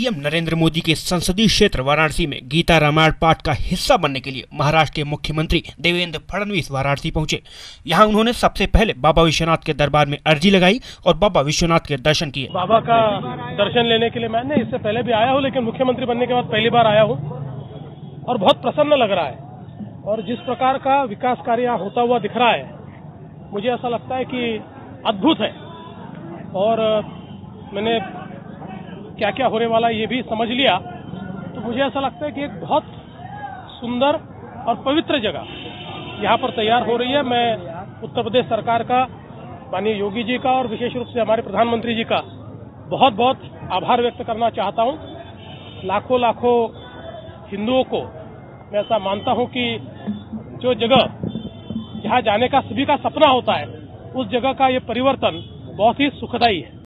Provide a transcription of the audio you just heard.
PM Narendra Modi के संसदीय क्षेत्र वाराणसी में गीता रामायण पाठ का हिस्सा बनने के लिए महाराष्ट्र के मुख्यमंत्री देवेंद्र फडणवीस वाराणसी पहुँचे। यहाँ उन्होंने सबसे पहले बाबा विश्वनाथ के दरबार में अर्जी लगाई और बाबा विश्वनाथ के दर्शन किए। बाबा का दर्शन लेने के लिए मैंने इससे पहले भी आया हूँ, लेकिन मुख्यमंत्री बनने के बाद पहली बार आया हूँ और बहुत प्रसन्न लग रहा है। और जिस प्रकार का विकास कार्य होता हुआ दिख रहा है, मुझे ऐसा लगता है कि अद्भुत है। और मैंने क्या क्या होने वाला है, ये भी समझ लिया। तो मुझे ऐसा लगता है कि एक बहुत सुंदर और पवित्र जगह यहाँ पर तैयार हो रही है। मैं उत्तर प्रदेश सरकार का, माननीय योगी जी का और विशेष रूप से हमारे प्रधानमंत्री जी का बहुत बहुत आभार व्यक्त करना चाहता हूँ। लाखों लाखों हिंदुओं को मैं ऐसा मानता हूँ कि जो जगह जहाँ जाने का, सभी का सपना होता है, उस जगह का ये परिवर्तन बहुत ही सुखदायी है।